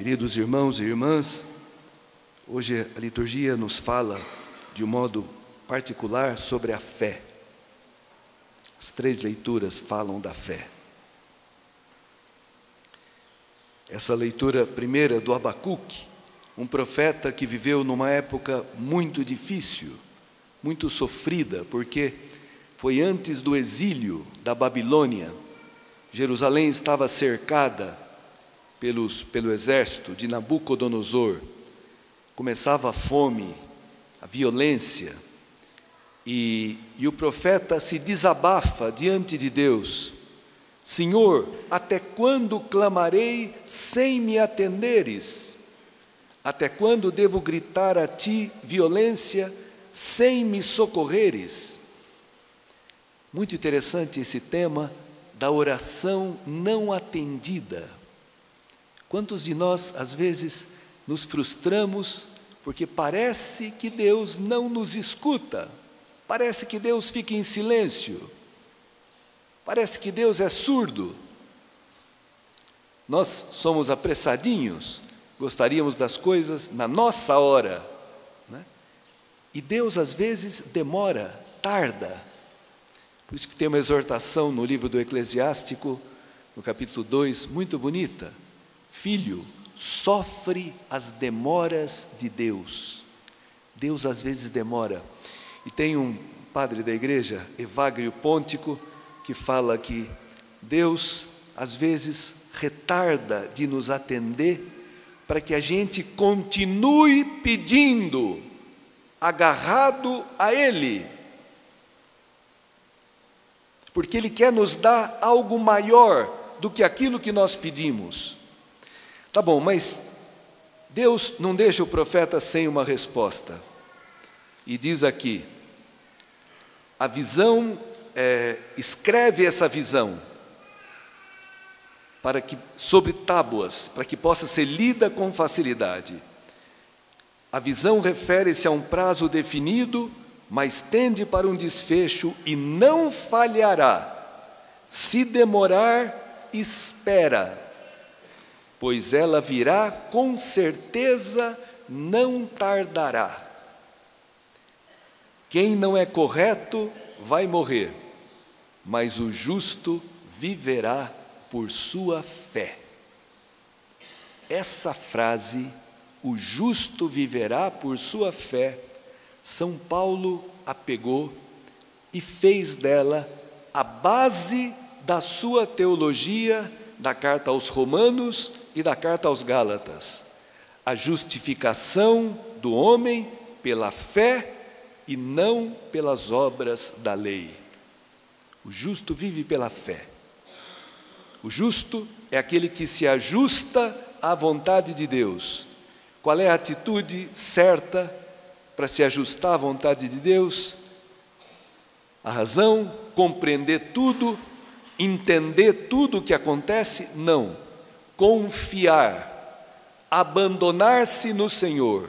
Queridos irmãos e irmãs, hoje a liturgia nos fala de um modo particular sobre a fé. As três leituras falam da fé. Essa leitura primeira do Abacuque, um profeta que viveu numa época muito difícil, muito sofrida, porque foi antes do exílio da Babilônia. Jerusalém estava cercada pelos, pelo exército de Nabucodonosor. Começava a fome, a violência, e, e o profeta se desabafa diante de Deus: Senhor, até quando clamarei sem me atenderes? Até quando devo gritar a ti violência sem me socorreres? Muito interessante esse tema da oração não atendida. Quantos de nós, às vezes, nos frustramos porque parece que Deus não nos escuta, parece que Deus fica em silêncio, parece que Deus é surdo. Nós somos apressadinhos, gostaríamos das coisas na nossa hora, né? e Deus às vezes demora, tarda. Por isso que tem uma exortação no livro do Eclesiástico, no capítulo 2, muito bonita Filho, sofre as demoras de Deus. Deus às vezes demora. E tem um padre da igreja, Evagrio Pontico, que fala que Deus às vezes retarda de nos atender para que a gente continue pedindo, agarrado a Ele. Porque Ele quer nos dar algo maior do que aquilo que nós pedimos. Tá bom, mas Deus não deixa o profeta sem uma resposta. E diz aqui: a visão, é, escreve essa visão para que sobre tábuas, para que possa ser lida com facilidade. A visão refere-se a um prazo definido, mas tende para um desfecho e não falhará. Se demorar, espera pois ela virá com certeza, não tardará. Quem não é correto vai morrer, mas o justo viverá por sua fé. Essa frase, o justo viverá por sua fé, São Paulo a pegou e fez dela a base da sua teologia da carta aos Romanos e da carta aos Gálatas. A justificação do homem pela fé e não pelas obras da lei. O justo vive pela fé. O justo é aquele que se ajusta à vontade de Deus. Qual é a atitude certa para se ajustar à vontade de Deus? A razão, compreender tudo entender tudo o que acontece? Não. Confiar, abandonar-se no Senhor,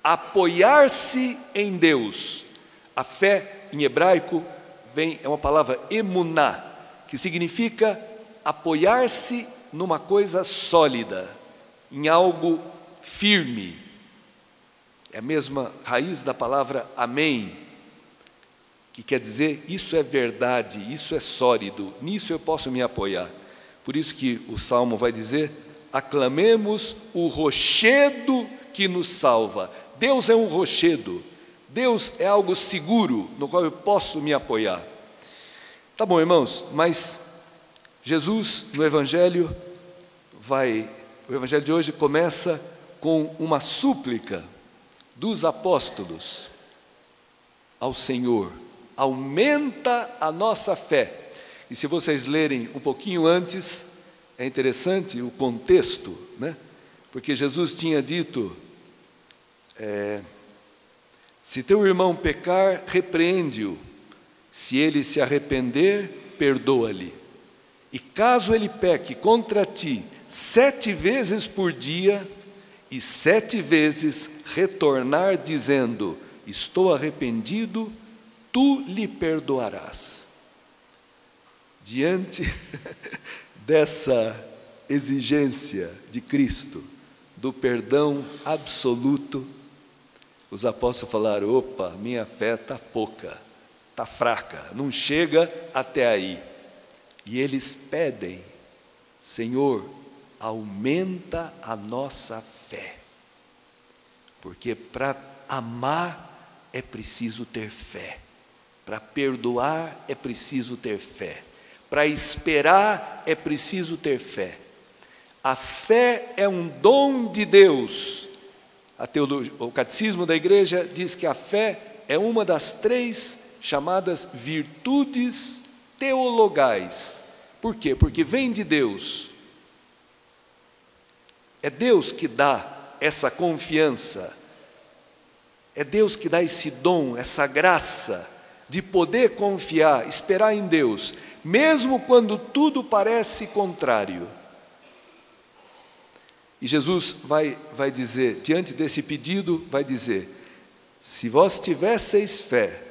apoiar-se em Deus. A fé, em hebraico, vem, é uma palavra emuná, que significa apoiar-se numa coisa sólida, em algo firme. É a mesma raiz da palavra amém, que quer dizer isso é verdade, isso é sólido, nisso eu posso me apoiar. Por isso que o salmo vai dizer: aclamemos o rochedo que nos salva. Deus é um rochedo, Deus é algo seguro no qual eu posso me apoiar. Tá bom, irmãos, mas Jesus no Evangelho vai, o Evangelho de hoje começa com uma súplica dos apóstolos ao Senhor aumenta a nossa fé. E se vocês lerem um pouquinho antes, é interessante o contexto, né? Porque Jesus tinha dito: é, se teu irmão pecar, repreende-o, se ele se arrepender, perdoa-lhe. E caso ele peque contra ti sete vezes por dia, e sete vezes retornar dizendo: Estou arrependido, tu lhe perdoarás. Diante dessa exigência de Cristo, do perdão absoluto, os apóstolos falaram: opa, minha fé está pouca, está fraca, não chega até aí. E eles pedem, Senhor, aumenta a nossa fé, porque para amar é preciso ter fé, para perdoar é preciso ter fé, para esperar é preciso ter fé. A fé é um dom de Deus. o catecismo da igreja diz que a fé é uma das três chamadas virtudes teologais. Por quê? Porque vem de Deus. É Deus que dá essa confiança, é Deus que dá esse dom, essa graça de poder confiar, esperar em Deus, mesmo quando tudo parece contrário. E Jesus vai, vai dizer, diante desse pedido, vai dizer: Se vós tivesseis fé,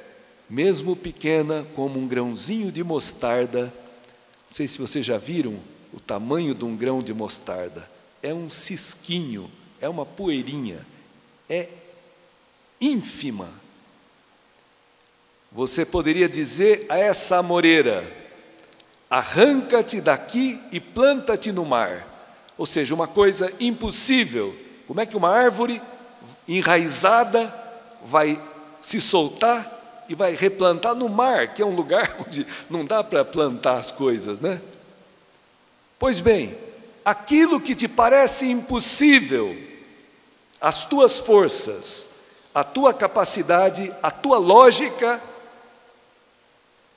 mesmo pequena como um grãozinho de mostarda, não sei se vocês já viram o tamanho de um grão de mostarda, é um cisquinho, é uma poeirinha, é ínfima. Você poderia dizer a essa amoreira: arranca-te daqui e planta-te no mar ou seja, uma coisa impossível. Como é que uma árvore enraizada vai se soltar e vai replantar no mar, que é um lugar onde não dá para plantar as coisas, né? Pois bem, aquilo que te parece impossível, as tuas forças, a tua capacidade, a tua lógica,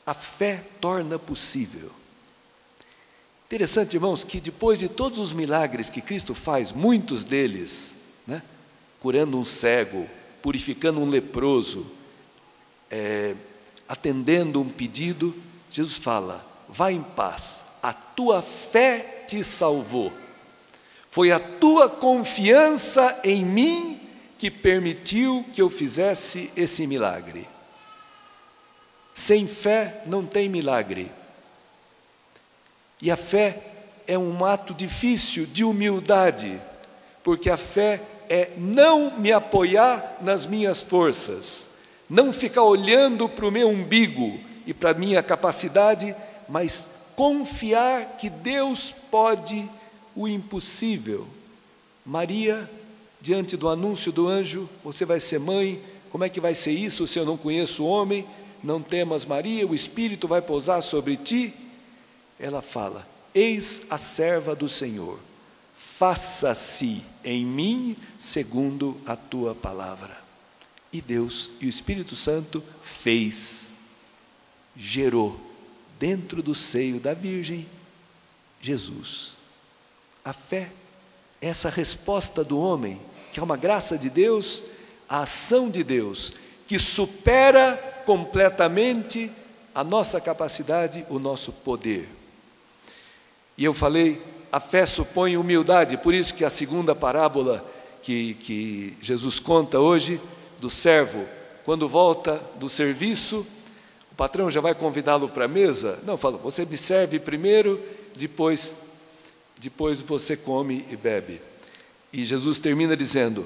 a fé torna possível. Interessante, irmãos, que depois de todos os milagres que Cristo faz, muitos deles, né, curando um cego, purificando um leproso, é, atendendo um pedido, Jesus fala: vá em paz, a tua fé te salvou. Foi a tua confiança em mim que permitiu que eu fizesse esse milagre. Sem fé não tem milagre. E a fé é um ato difícil de humildade, porque a fé é não me apoiar nas minhas forças, não ficar olhando para o meu umbigo e para a minha capacidade, mas confiar que Deus pode o impossível. Maria, diante do anúncio do anjo, você vai ser mãe, como é que vai ser isso se eu não conheço o homem? Não temas, Maria, o Espírito vai pousar sobre ti ela fala: Eis a serva do Senhor, faça-se em mim segundo a tua palavra. E Deus e o Espírito Santo fez, gerou dentro do seio da Virgem Jesus. A fé essa resposta do homem, que é uma graça de Deus, a ação de Deus, que supera completamente a nossa capacidade, o nosso poder. E eu falei, a fé supõe humildade, por isso que a segunda parábola que, que Jesus conta hoje, do servo, quando volta do serviço, o patrão já vai convidá-lo para a mesa? Não, fala, você me serve primeiro, depois, depois você come e bebe. E Jesus termina dizendo: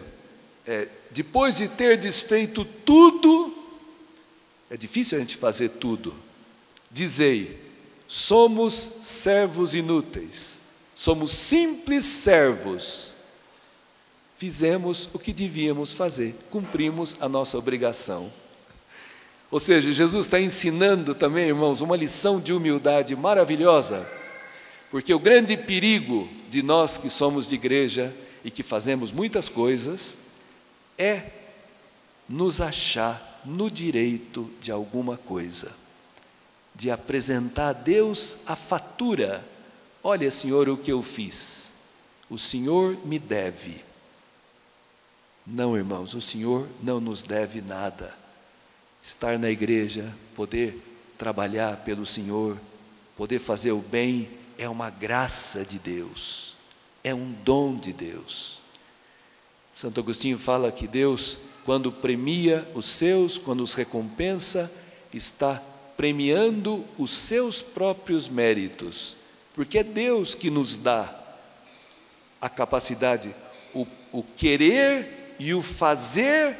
é, depois de ter desfeito tudo, é difícil a gente fazer tudo, dizei, somos servos inúteis, somos simples servos. Fizemos o que devíamos fazer, cumprimos a nossa obrigação. Ou seja, Jesus está ensinando também, irmãos, uma lição de humildade maravilhosa, porque o grande perigo de nós que somos de igreja e que fazemos muitas coisas é nos achar no direito de alguma coisa de apresentar a Deus a fatura. Olha, Senhor, o que eu fiz. O Senhor me deve. Não, irmãos, o Senhor não nos deve nada. Estar na igreja, poder trabalhar pelo Senhor, poder fazer o bem, é uma graça de Deus, é um dom de Deus. Santo Agostinho fala que Deus, quando premia os seus, quando os recompensa, está premiando os seus próprios méritos, porque é Deus que nos dá a capacidade. o, o querer e o fazer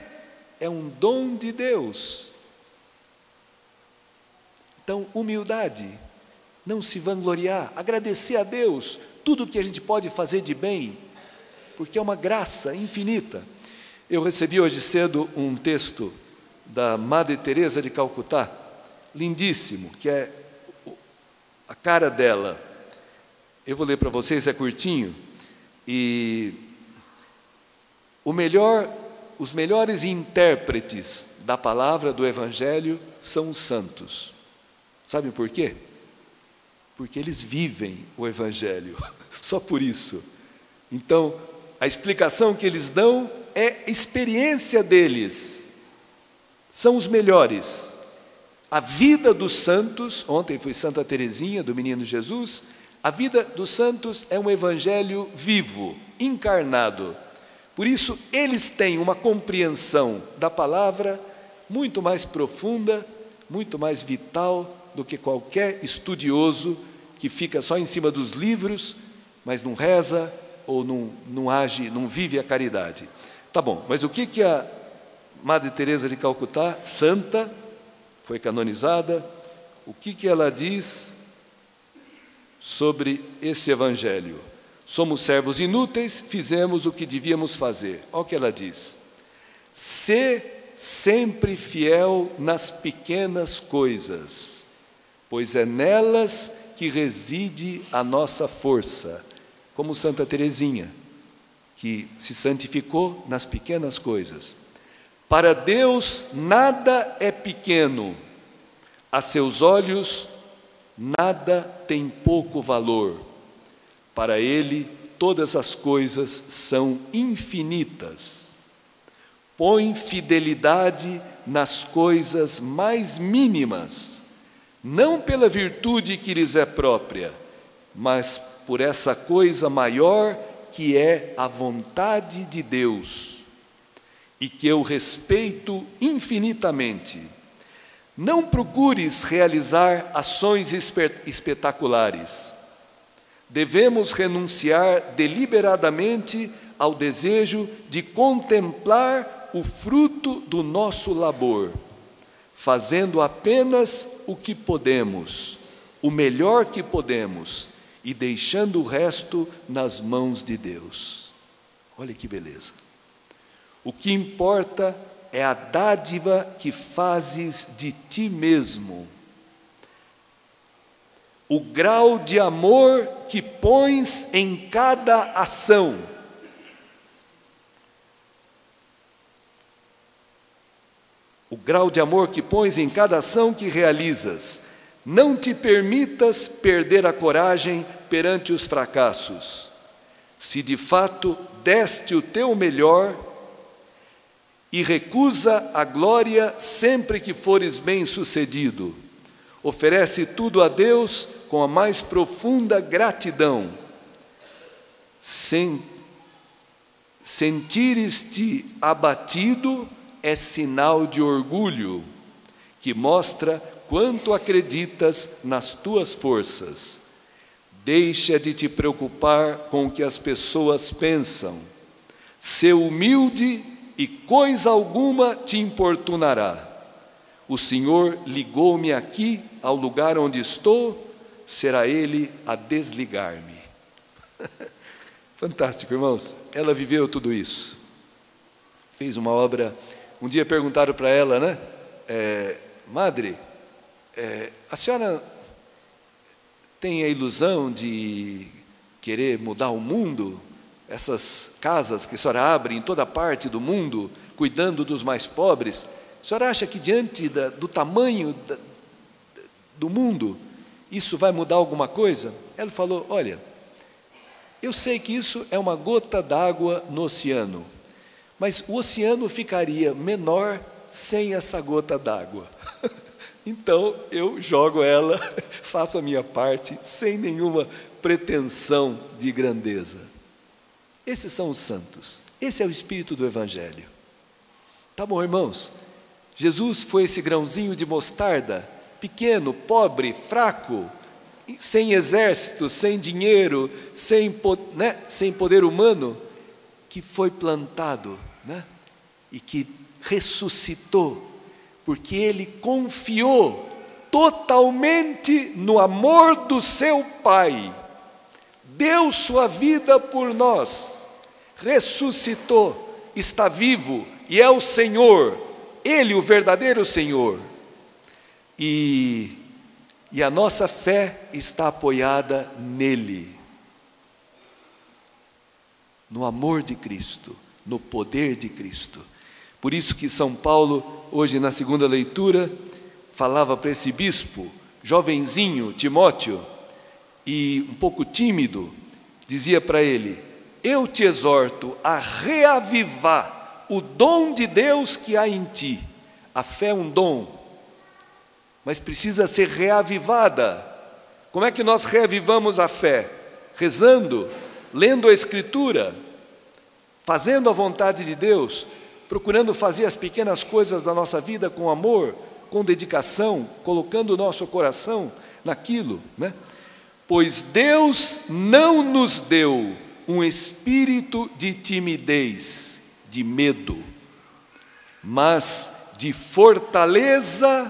é um dom de Deus. Então, humildade, não se vangloriar, agradecer a Deus tudo que a gente pode fazer de bem, porque é uma graça infinita. Eu recebi hoje cedo um texto da Madre Teresa de Calcutá, lindíssimo, que é a cara dela. Eu vou ler para vocês, é curtinho. E o melhor, os melhores intérpretes da palavra do Evangelho são os santos. Sabe por quê? Porque eles vivem o Evangelho, só por isso. Então, a explicação que eles dão é experiência deles, são os melhores. A vida dos santos, ontem foi Santa Teresinha do Menino Jesus, a vida dos santos é um evangelho vivo, encarnado. Por isso, eles têm uma compreensão da palavra muito mais profunda, muito mais vital do que qualquer estudioso que fica só em cima dos livros, mas não reza ou não, não age, não vive a caridade. Tá bom, mas o que, que a Madre Teresa de Calcutá, santa, foi canonizada, o que, que ela diz sobre esse evangelho? Somos servos inúteis, fizemos o que devíamos fazer. Olha o que ela diz. Ser sempre fiel nas pequenas coisas, pois é nelas que reside a nossa força, como Santa Teresinha, que se santificou nas pequenas coisas. Para Deus nada é pequeno, a seus olhos nada tem pouco valor. Para Ele todas as coisas são infinitas. Põe fidelidade nas coisas mais mínimas, não pela virtude que lhes é própria, mas por essa coisa maior que é a vontade de Deus e que eu respeito infinitamente. Não procures realizar ações espetaculares. Devemos renunciar deliberadamente ao desejo de contemplar o fruto do nosso labor, fazendo apenas o que podemos, o melhor que podemos, e deixando o resto nas mãos de Deus. Olha que beleza. O que importa é a dádiva que fazes de ti mesmo. O grau de amor que pões em cada ação. O grau de amor que pões em cada ação que realizas. Não te permitas perder a coragem perante os fracassos. Se de fato deste o teu melhor, e recusa a glória sempre que fores bem-sucedido. Oferece tudo a Deus com a mais profunda gratidão. Sem, Sentires-te abatido é sinal de orgulho, que mostra quanto acreditas nas tuas forças. Deixa de te preocupar com o que as pessoas pensam. Ser humilde e coisa alguma te importunará. O Senhor ligou-me aqui ao lugar onde estou, será Ele a desligar-me. Fantástico, irmãos. Ela viveu tudo isso. Fez uma obra. Um dia perguntaram para ela, né? É, Madre, é, a senhora tem a ilusão de querer mudar o mundo? essas casas que a senhora abre em toda parte do mundo, cuidando dos mais pobres, a senhora acha que diante da, do tamanho da, do mundo, isso vai mudar alguma coisa? Ela falou: Olha, eu sei que isso é uma gota d'água no oceano, mas o oceano ficaria menor sem essa gota d'água. Então eu jogo ela, faço a minha parte, sem nenhuma pretensão de grandeza. Esses são os santos. Esse é o espírito do Evangelho. Tá bom, irmãos? Jesus foi esse grãozinho de mostarda, pequeno, pobre, fraco, sem exército, sem dinheiro, sem, né, sem poder humano, que foi plantado né? e que ressuscitou, porque ele confiou totalmente no amor do seu Pai, deu sua vida por nós, ressuscitou, está vivo e é o Senhor, Ele, o verdadeiro Senhor. E, e a nossa fé está apoiada nele, no amor de Cristo, no poder de Cristo. Por isso que São Paulo, hoje na segunda leitura, falava para esse bispo, jovenzinho, Timóteo, e um pouco tímido, dizia para ele: Eu te exorto a reavivar o dom de Deus que há em ti. A fé é um dom, mas precisa ser reavivada. Como é que nós reavivamos a fé? Rezando, lendo a Escritura, fazendo a vontade de Deus, procurando fazer as pequenas coisas da nossa vida com amor, com dedicação, colocando o nosso coração naquilo, né? Pois Deus não nos deu um espírito de timidez, de medo, mas de fortaleza,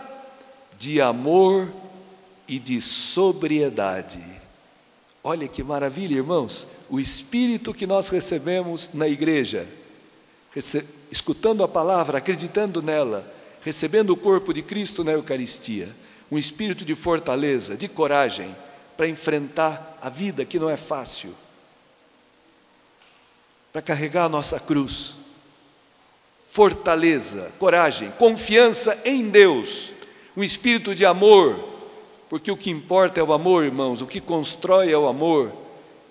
de amor e de sobriedade. Olha que maravilha, irmãos, o espírito que nós recebemos na igreja, escutando a palavra, acreditando nela, recebendo o corpo de Cristo na Eucaristia, um espírito de fortaleza, de coragem, para enfrentar a vida que não é fácil, para carregar a nossa cruz. Fortaleza, coragem, confiança em Deus, um espírito de amor, porque o que importa é o amor, irmãos, o que constrói é o amor,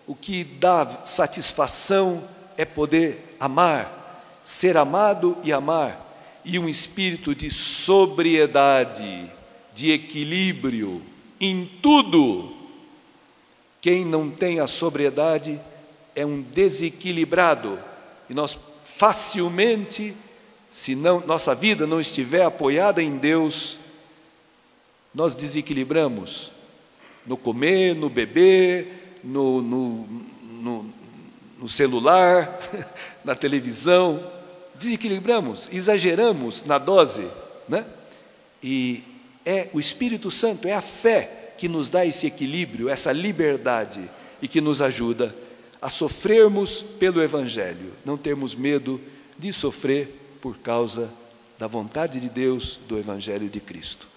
o que dá satisfação é poder amar, ser amado e amar, e um espírito de sobriedade, de equilíbrio em tudo. Quem não tem a sobriedade é um desequilibrado e nós facilmente, se não, nossa vida não estiver apoiada em Deus, nós desequilibramos no comer, no beber, no, no, no, no celular, na televisão, desequilibramos, exageramos na dose, né? E é o Espírito Santo, é a fé que nos dá esse equilíbrio, essa liberdade e que nos ajuda a sofrermos pelo Evangelho, não termos medo de sofrer por causa da vontade de Deus, do Evangelho de Cristo.